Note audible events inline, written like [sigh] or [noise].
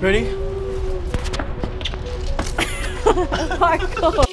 Ready? [laughs] Oh Marco.